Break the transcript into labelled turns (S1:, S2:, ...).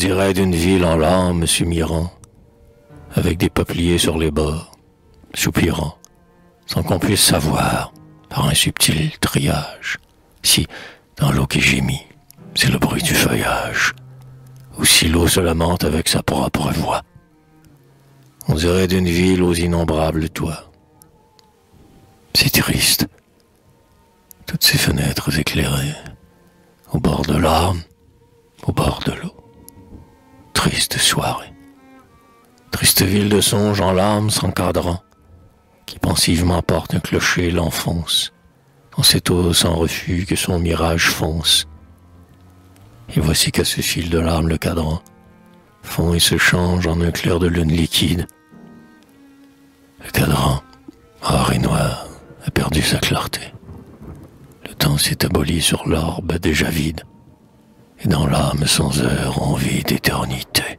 S1: dirait d'une ville en larmes se avec des peupliers sur les bords, soupirant, sans qu'on puisse savoir, par un subtil triage, si, dans l'eau qui gémit, c'est le bruit du feuillage, ou si l'eau se lamente avec sa propre voix. On dirait d'une ville aux innombrables toits. C'est triste. Toutes ces fenêtres éclairées, au bord de l'arme, au bord de. Triste soirée. Triste ville de songe en larmes s'encadrant, qui pensivement porte un clocher l'enfonce, dans cette eau sans refus que son mirage fonce. Et voici qu'à ce fil de larmes le cadran fond et se change en un clair de lune liquide. Le cadran, or et noir, a perdu sa clarté. Le temps s'est aboli sur l'orbe déjà vide, et dans l'âme sans heure on vit d'éternité.